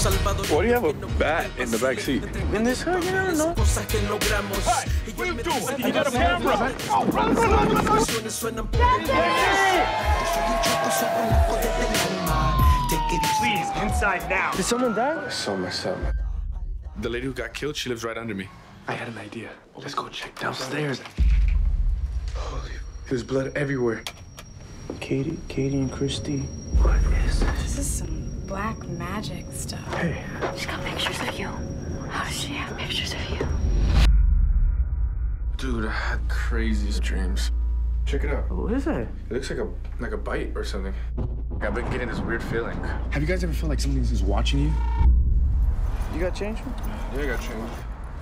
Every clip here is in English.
Why do you have a bat in the back seat? In this hood, you never know. Hey, what are you doing? You got a camera? Please, inside now. Did someone die? So messed up. The lady who got killed, she lives right under me. I had an idea. Let's go check downstairs. Holy, there's blood everywhere. Katie, Katie and Kristi. What is this? This is some black magic stuff. Hey, She's got pictures of you. How does she have pictures of you? Dude, I had craziest dreams. Check it out. what is that? It looks like a like a bite or something. I've been getting this weird feeling. Have you guys ever felt like something's just watching you? You got change? Yeah, I got changed.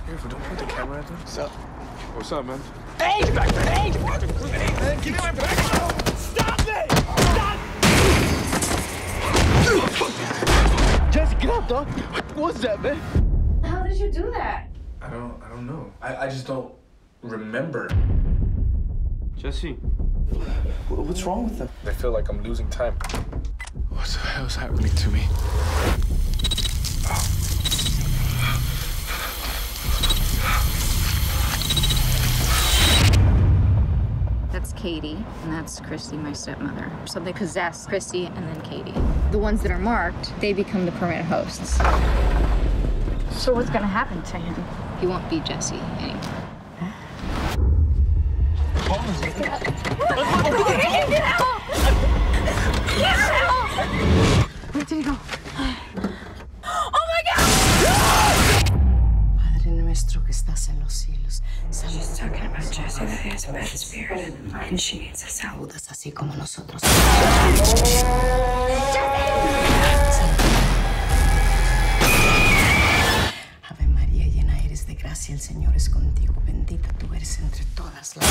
Careful, don't put the camera at them. What's up? What's up, man? Jesse, get up, dog. What was that, man? How did you do that? I don't I don't know. I, I just don't remember. Jesse, what's wrong with them? I feel like I'm losing time. What the hell's happening to me? Katie, and that's Kristi, my stepmother. So they possess Kristi and then Katie. The ones that are marked, they become the permanent hosts. So what's gonna happen to him? He won't be Jesse anymore. Where did he go? nuestro que estás en los cielos. Saludas así como nosotros. Ave María, llena eres de gracia, el Señor es contigo. Bendita tú eres entre todas las.